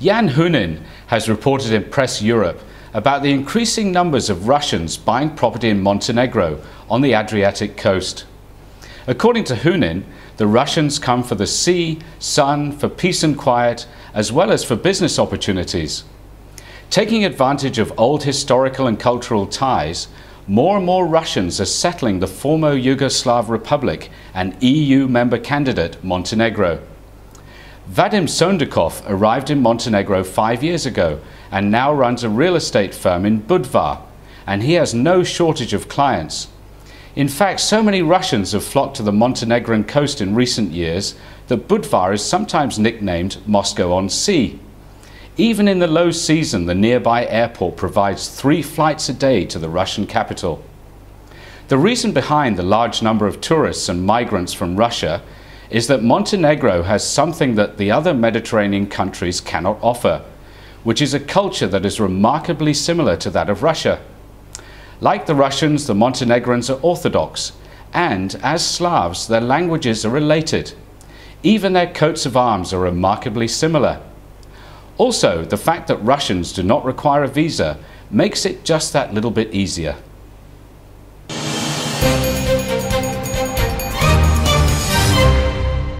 Jan Hunin has reported in Press Europe about the increasing numbers of Russians buying property in Montenegro on the Adriatic coast. According to Hunin, the Russians come for the sea, sun, for peace and quiet, as well as for business opportunities. Taking advantage of old historical and cultural ties, more and more Russians are settling the former Yugoslav Republic and EU member candidate Montenegro. Vadim Soendoekov arrived in Montenegro five years ago and now runs a real estate firm in Budva, and he has no shortage of clients. In fact, so many Russians have flocked to the Montenegrin coast in recent years that Budva is sometimes nicknamed Moscow on Sea. Even in the low season, the nearby airport provides three flights a day to the Russian capital. The reason behind the large number of tourists and migrants from Russia is that Montenegro has something that the other Mediterranean countries cannot offer, which is a culture that is remarkably similar to that of Russia. Like the Russians, the Montenegrins are Orthodox, and as Slavs, their languages are related. Even their coats of arms are remarkably similar. Also, the fact that Russians do not require a visa makes it just that little bit easier.